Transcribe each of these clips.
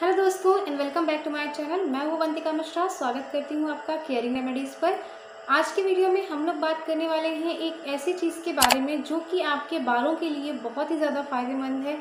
Hello दोस्तों and welcome back to my channel. मैं हूँ वंतिका मिश्रा। स्वागत करती हूँ आपका केयरिंग रेमेडीज़ पर। आज के वीडियो में हम लोग बात करने वाले हैं एक ऐसी चीज़ के बारे में जो कि आपके बालों के लिए बहुत ही ज़्यादा फ़ायदेमंद है।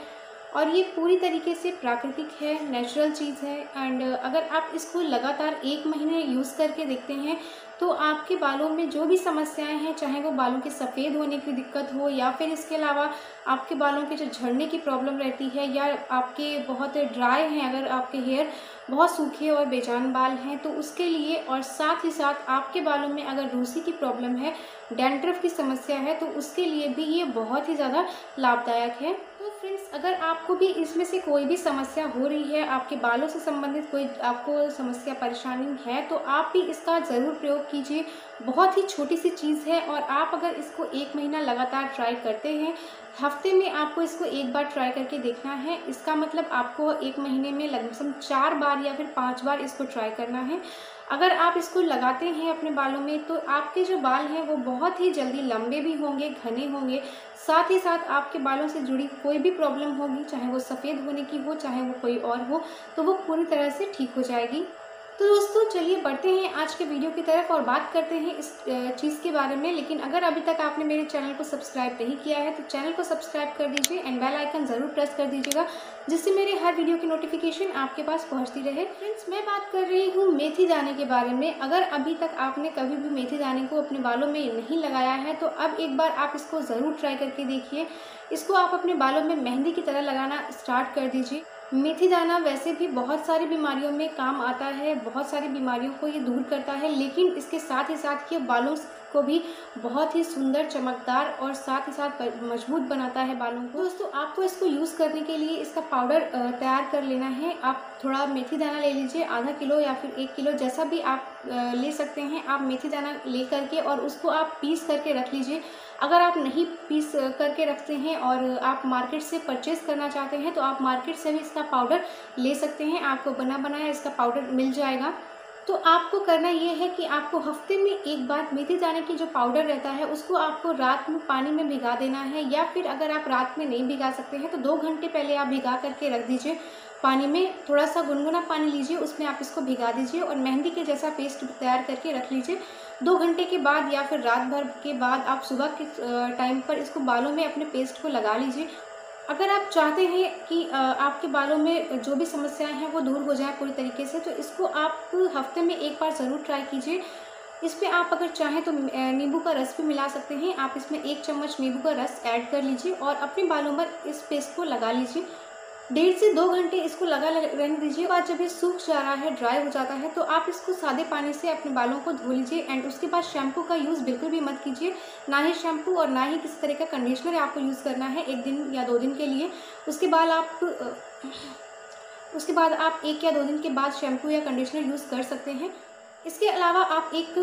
और ये पूरी तरीके से प्राकृतिक है नेचुरल चीज़ है एंड अगर आप इसको लगातार एक महीने यूज़ करके देखते हैं तो आपके बालों में जो भी समस्याएँ हैं, चाहे वो बालों के सफ़ेद होने की दिक्कत हो या फिर इसके अलावा आपके बालों के जो झड़ने की प्रॉब्लम रहती है या आपके बहुत ड्राई हैं, अगर आपके हेयर बहुत सूखे और बेजान बाल हैं तो उसके लिए और साथ ही साथ आपके बालों में अगर रूसी की प्रॉब्लम है डेंड्रफ की समस्या है तो उसके लिए भी ये बहुत ही ज़्यादा लाभदायक है। फ्रेंड्स अगर आपको भी इसमें से कोई भी समस्या हो रही है, आपके बालों से संबंधित कोई आपको समस्या, परेशानी है तो आप भी इसका ज़रूर प्रयोग कीजिए। बहुत ही छोटी सी चीज़ है और आप अगर इसको एक महीना लगातार ट्राई करते हैं, हफ़्ते में आपको इसको एक बार ट्राई करके देखना है। इसका मतलब आपको एक महीने में लगभग चार बार या फिर पाँच बार इसको ट्राई करना है। अगर आप इसको लगाते हैं अपने बालों में तो आपके जो बाल हैं वो बहुत ही जल्दी लंबे भी होंगे, घने होंगे। साथ ही साथ आपके बालों से जुड़ी कोई भी प्रॉब्लम होगी, चाहे वो सफ़ेद होने की हो, चाहे वो कोई और हो तो वो पूरी तरह से ठीक हो जाएगी। तो दोस्तों, चलिए बढ़ते हैं आज के वीडियो की तरफ़ और बात करते हैं इस चीज़ के बारे में। लेकिन अगर अभी तक आपने मेरे चैनल को सब्सक्राइब नहीं किया है तो चैनल को सब्सक्राइब कर दीजिए एंड बेल आइकन ज़रूर प्रेस कर दीजिएगा, जिससे मेरे हर वीडियो की नोटिफिकेशन आपके पास पहुँचती रहे। फ्रेंड्स, मैं बात कर रही हूँ मेथी दाने के बारे में। अगर अभी तक आपने कभी भी मेथी दाने को अपने बालों में नहीं लगाया है तो अब एक बार आप इसको ज़रूर ट्राई करके देखिए। इसको आप अपने बालों में मेहंदी की तरह लगाना स्टार्ट कर दीजिए। मेथी दाना वैसे भी बहुत सारी बीमारियों में काम आता है, बहुत सारी बीमारियों को ये दूर करता है, लेकिन इसके साथ ही साथ ये बालों को भी बहुत ही सुंदर, चमकदार और साथ ही साथ मज़बूत बनाता है बालों को। दोस्तों, आपको इसको यूज़ करने के लिए इसका पाउडर तैयार कर लेना है। आप थोड़ा मेथी दाना ले लीजिए, आधा किलो या फिर एक किलो, जैसा भी आप ले सकते हैं। आप मेथी दाना ले करके और उसको आप पीस करके रख लीजिए। अगर आप नहीं पीस करके रखते हैं और आप मार्केट से परचेज़ करना चाहते हैं तो आप मार्केट से भी इसका पाउडर ले सकते हैं। आपको बना बनाया इसका पाउडर मिल जाएगा। तो आपको करना ये है कि आपको हफ़्ते में एक बार मेथी दाने की जो पाउडर रहता है, उसको आपको रात में पानी में भिगा देना है या फिर अगर आप रात में नहीं भिगा सकते हैं तो दो घंटे पहले आप भिगा करके रख दीजिए। पानी में थोड़ा सा गुनगुना पानी लीजिए, उसमें आप इसको भिगा दीजिए और मेहंदी के जैसा पेस्ट तैयार करके रख लीजिए। दो घंटे के बाद या फिर रात भर के बाद आप सुबह के टाइम पर इसको बालों में अपने पेस्ट को लगा लीजिए। अगर आप चाहते हैं कि आपके बालों में जो भी समस्याएँ हैं वो दूर हो जाए पूरी तरीके से तो इसको आप हफ़्ते में एक बार ज़रूर ट्राई कीजिए। इस पर आप अगर चाहें तो नींबू का रस भी मिला सकते हैं। आप इसमें एक चम्मच नींबू का रस ऐड कर लीजिए और अपने बालों पर इस पेस्ट को लगा लीजिए। डेढ़ से दो घंटे इसको लगा रहने दीजिए। और जब ये सूख जा रहा है ड्राई हो जाता है तो आप इसको सादे पानी से अपने बालों को धो लीजिए एंड उसके बाद शैम्पू का यूज़ बिल्कुल भी मत कीजिए। ना ही शैम्पू और ना ही किसी तरह का कंडीशनर आपको यूज़ करना है एक दिन या दो दिन के लिए। उसके बाद आप उसके बाद आप एक या दो दिन के बाद शैम्पू या कंडीशनर यूज़ कर सकते हैं। इसके अलावा आप एक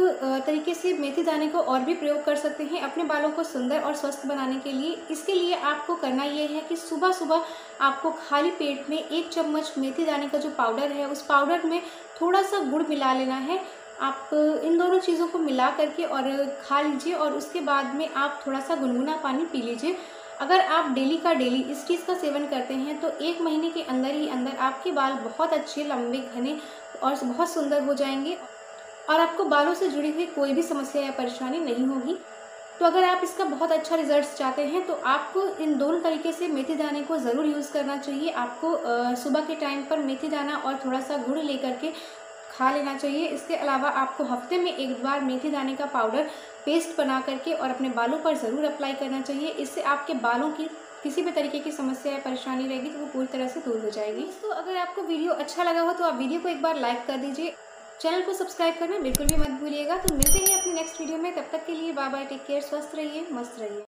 तरीके से मेथी दाने को और भी प्रयोग कर सकते हैं अपने बालों को सुंदर और स्वस्थ बनाने के लिए। इसके लिए आपको करना ये है कि सुबह सुबह आपको खाली पेट में एक चम्मच मेथी दाने का जो पाउडर है, उस पाउडर में थोड़ा सा गुड़ मिला लेना है। आप, इन दोनों चीज़ों को मिला करके और खा लीजिए और उसके बाद में आप थोड़ा सा गुनगुना पानी पी लीजिए। अगर आप डेली का डेली इस चीज़ का सेवन करते हैं तो एक महीने के अंदर ही अंदर आपके बाल बहुत अच्छे, लंबे, घने और बहुत सुंदर हो जाएँगे। और आपको बालों से जुड़ी हुई कोई भी समस्या या परेशानी नहीं होगी। तो अगर आप इसका बहुत अच्छा रिज़ल्ट चाहते हैं तो आपको इन दोनों तरीके से मेथी दाने को ज़रूर यूज़ करना चाहिए। आपको सुबह के टाइम पर मेथी दाना और थोड़ा सा गुड़ लेकर के खा लेना चाहिए। इसके अलावा आपको हफ़्ते में एक बार मेथी दाने का पाउडर पेस्ट बना करके और अपने बालों पर ज़रूर अप्लाई करना चाहिए। इससे आपके बालों की किसी भी तरीके की समस्या या परेशानी रहेगी तो वो पूरी तरह से दूर हो जाएगी। तो अगर आपको वीडियो अच्छा लगा हो तो आप वीडियो को एक बार लाइक कर दीजिए। चैनल को सब्सक्राइब करना बिल्कुल भी मत भूलिएगा। तो मिलते हैं अपने नेक्स्ट वीडियो में। तब तक के लिए बाय बाय टेक केयर स्वस्थ रहिए, मस्त रहिए।